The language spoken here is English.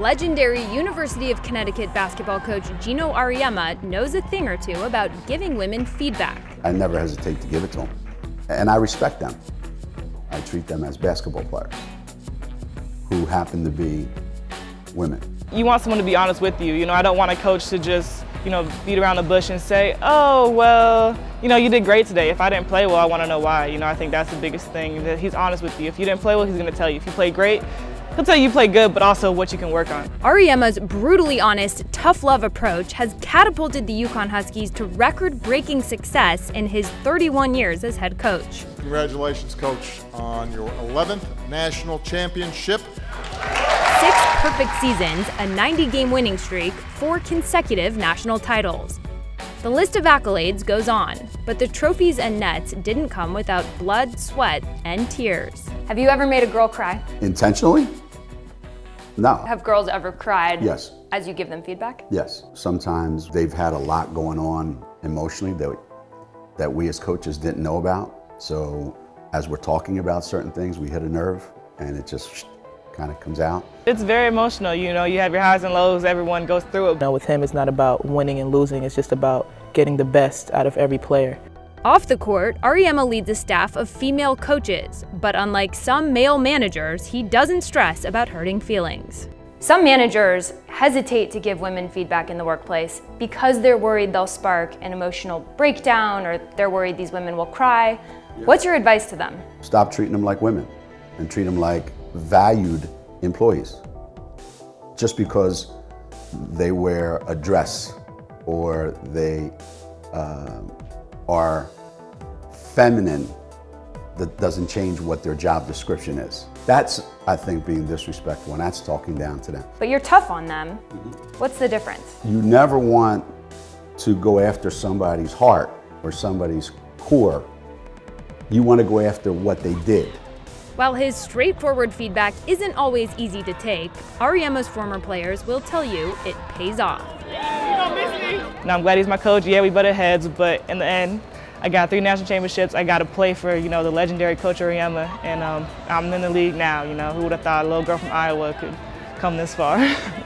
legendary University of Connecticut basketball coach Geno Auriemma knows a thing or two about giving women feedback. I never hesitate to give it to them. And I respect them. I treat them as basketball players who happen to be women. You want someone to be honest with you. You know, I don't want a coach to just, you know, beat around the bush and say, oh, well, you know, you did great today. If I didn't play well, I want to know why. You know, I think that's the biggest thing, that he's honest with you. If you didn't play well, he's going to tell you. If you played great, he'll tell you you played good, but also what you can work on. Auriemma's brutally honest, tough love approach has catapulted the UConn Huskies to record-breaking success in his 31 years as head coach. Congratulations, coach, on your 11th national championship. Six perfect seasons, a 90-game winning streak, four consecutive national titles. The list of accolades goes on, but the trophies and nets didn't come without blood, sweat, and tears. Have you ever made a girl cry? Intentionally? No. Have girls ever cried? Yes. As you give them feedback? Yes. Sometimes they've had a lot going on emotionally that, that we as coaches didn't know about. So as we're talking about certain things, we hit a nerve and it just kind of comes out. It's very emotional, you know, you have your highs and lows, everyone goes through it. You know, with him, it's not about winning and losing, it's just about getting the best out of every player. Off the court, Auriemma leads a staff of female coaches, but unlike some male managers, he doesn't stress about hurting feelings. Some managers hesitate to give women feedback in the workplace because they're worried they'll spark an emotional breakdown or they're worried these women will cry. Yeah. What's your advice to them? Stop treating them like women and treat them like valued employees. Just because they wear a dress or they uh, are feminine, that doesn't change what their job description is. That's, I think, being disrespectful, and that's talking down to them. But you're tough on them. Mm -hmm. What's the difference? You never want to go after somebody's heart or somebody's core. You want to go after what they did. While his straightforward feedback isn't always easy to take, Auriemma's former players will tell you it pays off. Now I'm glad he's my coach. Yeah, we butted heads, but in the end, I got three national championships. I got to play for, you know, the legendary Coach Auriemma, and um, I'm in the league now, you know. Who would have thought a little girl from Iowa could come this far?